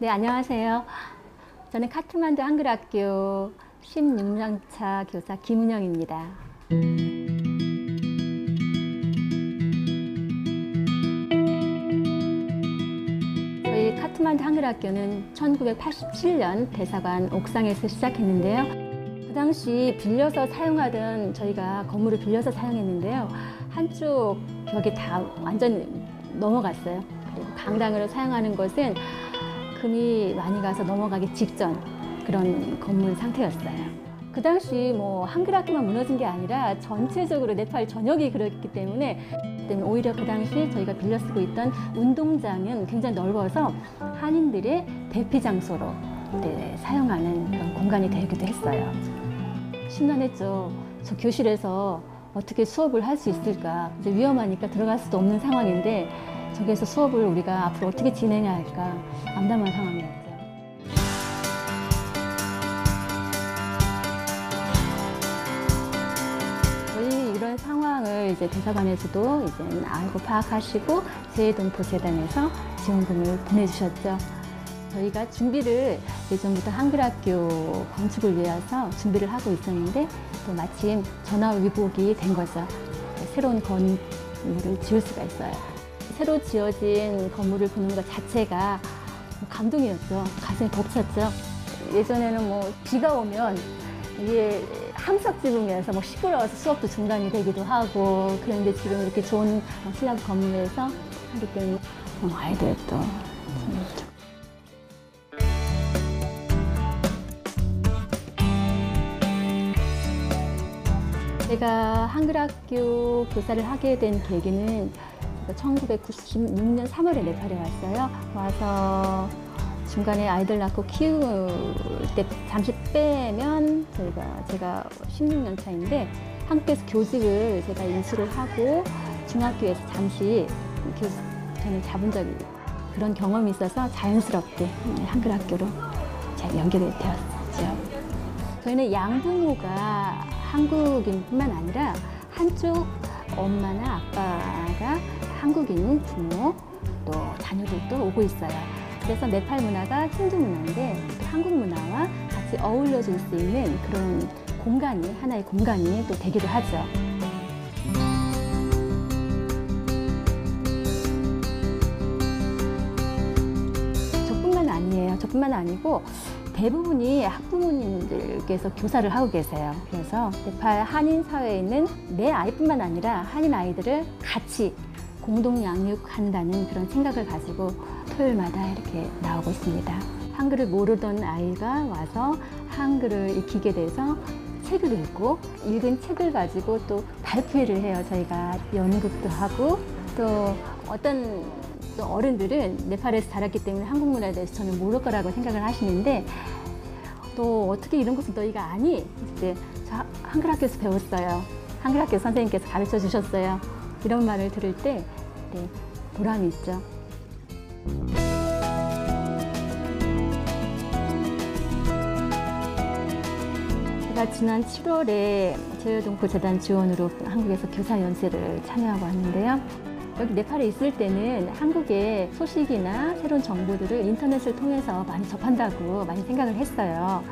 네, 안녕하세요. 저는 카트만두 한글학교 16년차 교사 김은영입니다. 저희 카트만두 한글학교는 1987년 대사관 옥상에서 시작했는데요. 그 당시 빌려서 사용하던 저희가 건물을 빌려서 사용했는데요. 한쪽 벽이 다 완전 넘어갔어요. 그리고 강당으로 사용하는 것은 금이 많이 가서 넘어가기 직전 그런 건물 상태였어요. 그 당시 뭐 한글학교만 무너진 게 아니라 전체적으로 네팔 전역이 그랬기 때문에 오히려 그 당시 저희가 빌려 쓰고 있던 운동장은 굉장히 넓어서 한인들의 대피 장소로 네, 사용하는 그런 공간이 되기도 했어요. 심란했죠. 저 교실에서 어떻게 수업을 할 수 있을까? 이제 위험하니까 들어갈 수도 없는 상황인데 저기에서 수업을 우리가 앞으로 어떻게 진행해야 할까? 암담한 상황이었죠. 저희 이런 상황을 이제 대사관에서도 이제 알고 파악하시고 재해동포재단에서 지원금을 보내주셨죠. 저희가 준비를 예전부터 한글학교 건축을 위해서 준비를 하고 있었는데 또 마침 전화 위복이 된 거죠. 새로운 건물을 지을 수가 있어요. 새로 지어진 건물을 보는 것 자체가 감동이었죠. 가슴이 벅찼죠. 예전에는 뭐 비가 오면 이게 함석 지붕에서 뭐 시끄러워서 수업도 중단이 되기도 하고 그런데 지금 이렇게 좋은 슬라브 건물에서 하기 때문에 어, 아이들도 제가 한글학교 교사를 하게 된 계기는 1996년 3월에 네팔에 왔어요. 와서 중간에 아이들 낳고 키울 때 잠시 빼면 저희가 제가 16년 차인데 한국에서 교직을 제가 인수를 하고 중학교에서 잠시 교수 저는 잡은 적이 그런 경험이 있어서 자연스럽게 한글 학교로 잘 연결이 되었죠. 저희는 양부모가 한국인뿐만 아니라 한쪽 엄마나 아빠가 한국인 부모 또 자녀들도 오고 있어요. 그래서 네팔 문화가 힌두 문화인데 또 한국 문화와 같이 어울려질 수 있는 그런 공간이 하나의 공간이 또 되기도 하죠. 저뿐만 아니에요. 저뿐만 아니고 대부분이 학부모님들께서 교사를 하고 계세요. 그래서 네팔 한인 사회에 있는 내 아이뿐만 아니라 한인 아이들을 같이 공동 양육한다는 그런 생각을 가지고 토요일마다 이렇게 나오고 있습니다. 한글을 모르던 아이가 와서 한글을 익히게 돼서 책을 읽고 읽은 책을 가지고 또 발표회를 해요. 저희가 연극도 하고 또 어떤 또 어른들은 네팔에서 자랐기 때문에 한국 문화에 대해서 전혀 모를 거라고 생각을 하시는데 또 어떻게 이런 것을 너희가 아니? 이제 저 한글 학교에서 배웠어요. 한글 학교 선생님께서 가르쳐 주셨어요. 이런 말을 들을 때 네, 보람이 있죠. 제가 지난 7월에 제여동포 재단 지원으로 한국에서 교사 연수를 참여하고 왔는데요. 여기 네팔에 있을 때는 한국의 소식이나 새로운 정보들을 인터넷을 통해서 많이 접한다고 많이 생각을 했어요.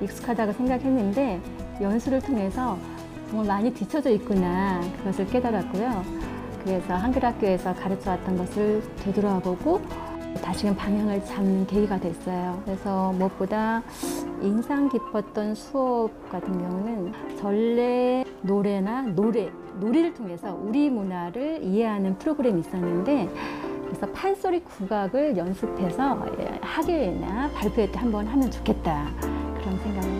익숙하다고 생각했는데 연수를 통해서 정말 많이 뒤쳐져 있구나 그것을 깨달았고요. 그래서 한글 학교에서 가르쳐 왔던 것을 되돌아보고 다시금 방향을 잡는 계기가 됐어요. 그래서 무엇보다 인상 깊었던 수업 같은 경우는 전래 노래나 노래, 노래를 통해서 우리 문화를 이해하는 프로그램이 있었는데 그래서 판소리 국악을 연습해서 학예나 발표회 때 한번 하면 좋겠다 그런 생각을